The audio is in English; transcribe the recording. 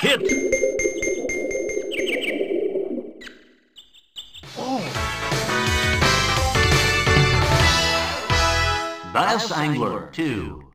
hit. Bass Angler 2.